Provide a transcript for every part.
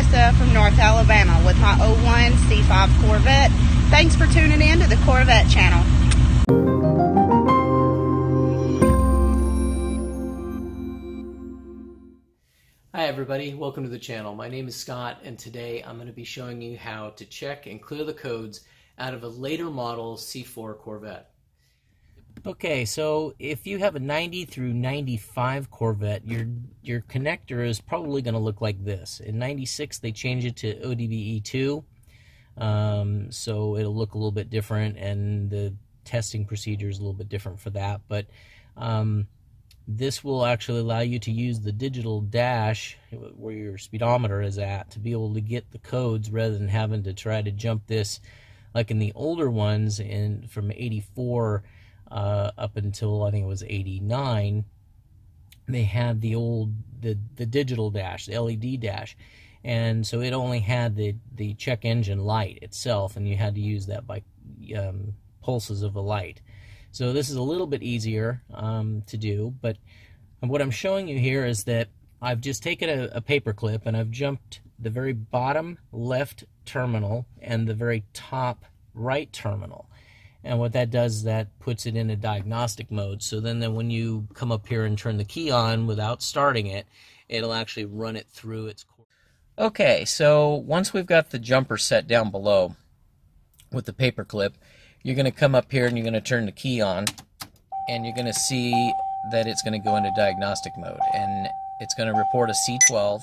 From North Alabama with my 01 C5 Corvette. Thanks for tuning in to the Corvette channel. Hi everybody, welcome to the channel. My name is Scott and today I'm going to be showing you how to check and clear the codes out of a later model C4 Corvette. Okay, so if you have a 90 through 95 Corvette, your your connector is probably going to look like this. In 96, they changed it to OBD2, um, so it'll look a little bit different, and the testing procedure is a little bit different for that. But um, this will actually allow you to use the digital dash where your speedometer is at to be able to get the codes rather than having to try to jump this like in the older ones in from 84 uh, up until I think it was 89, they had the old the the digital dash, the LED dash, and so it only had the the check engine light itself, and you had to use that by um, pulses of the light. So this is a little bit easier um, to do, but what I'm showing you here is that I've just taken a, a paper clip and I've jumped the very bottom left terminal and the very top right terminal. And what that does that puts it in a diagnostic mode. So then, then when you come up here and turn the key on without starting it, it'll actually run it through its core. Okay, so once we've got the jumper set down below with the paper clip, you're going to come up here and you're going to turn the key on and you're going to see that it's going to go into diagnostic mode and it's going to report a C12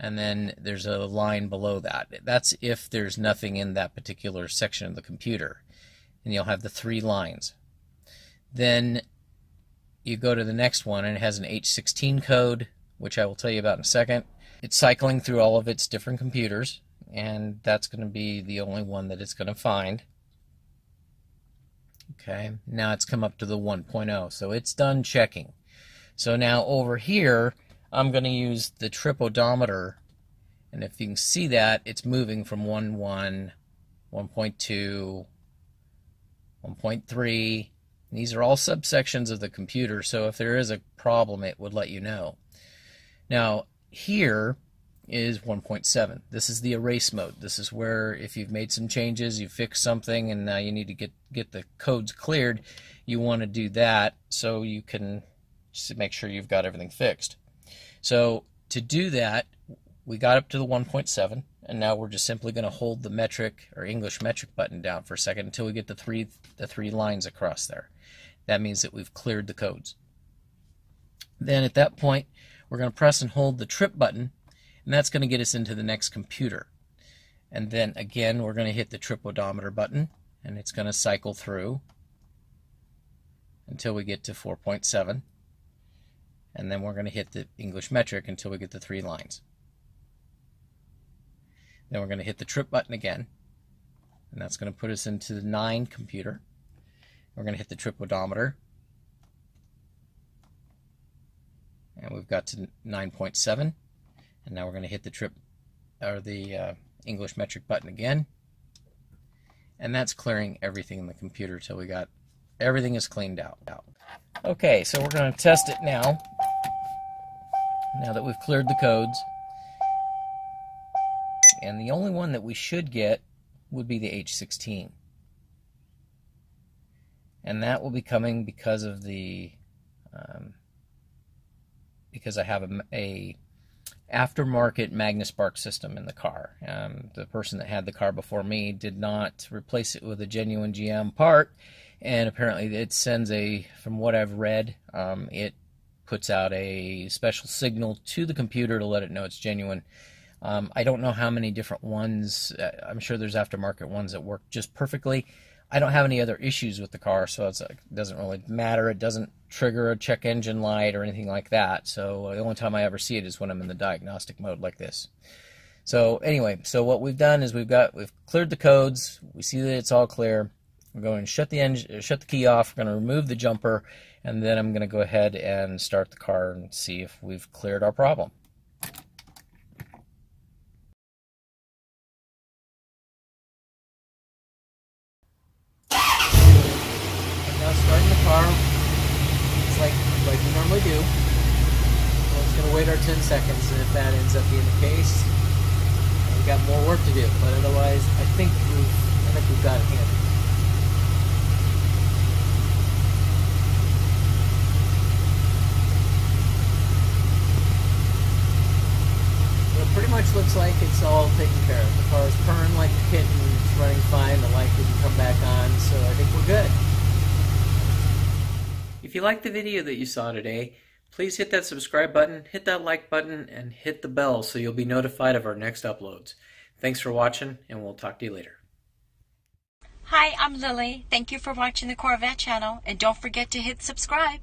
and then there's a line below that. That's if there's nothing in that particular section of the computer and you'll have the three lines. Then you go to the next one and it has an H16 code, which I will tell you about in a second. It's cycling through all of its different computers, and that's going to be the only one that it's going to find. Okay, now it's come up to the 1.0, so it's done checking. So now over here, I'm going to use the trip odometer, and if you can see that, it's moving from 1.1, 1.2, 1.3. These are all subsections of the computer, so if there is a problem, it would let you know. Now, here is 1.7. This is the erase mode. This is where if you've made some changes, you fixed something, and now you need to get, get the codes cleared, you want to do that so you can make sure you've got everything fixed. So to do that, we got up to the 1.7 and now we're just simply going to hold the metric or English metric button down for a second until we get the three the three lines across there. That means that we've cleared the codes. Then at that point, we're going to press and hold the trip button, and that's going to get us into the next computer. And then again, we're going to hit the trip odometer button, and it's going to cycle through until we get to 4.7. And then we're going to hit the English metric until we get the three lines. Then we're going to hit the trip button again. And that's going to put us into the 9 computer. We're going to hit the trip odometer. And we've got to 9.7. And now we're going to hit the trip or the uh, English metric button again. And that's clearing everything in the computer till we got everything is cleaned out. Okay, so we're going to test it now. Now that we've cleared the codes. And the only one that we should get would be the H16. And that will be coming because of the um, because I have a, a aftermarket MagnaSpark system in the car. Um, the person that had the car before me did not replace it with a genuine GM part, and apparently it sends a, from what I've read, um, it puts out a special signal to the computer to let it know it's genuine. Um, I don't know how many different ones. Uh, I'm sure there's aftermarket ones that work just perfectly. I don't have any other issues with the car, so it doesn't really matter. It doesn't trigger a check engine light or anything like that. So the only time I ever see it is when I'm in the diagnostic mode like this. So anyway, so what we've done is we've got we've cleared the codes. We see that it's all clear. We're going to shut the engine, shut the key off. We're going to remove the jumper, and then I'm going to go ahead and start the car and see if we've cleared our problem. car. It's like like we do. We're just gonna wait our 10 seconds, and if that ends up being the case, we've got more work to do, but otherwise, I think we've, I think we've got it handled. It pretty much looks like it's all taken care of. The car's purring like a kitten, it's running fine, the light didn't come back on, so I think we're good. If you liked the video that you saw today, please hit that subscribe button, hit that like button, and hit the bell so you'll be notified of our next uploads. Thanks for watching, and we'll talk to you later. Hi, I'm Lily. Thank you for watching the Corvette channel, and don't forget to hit subscribe.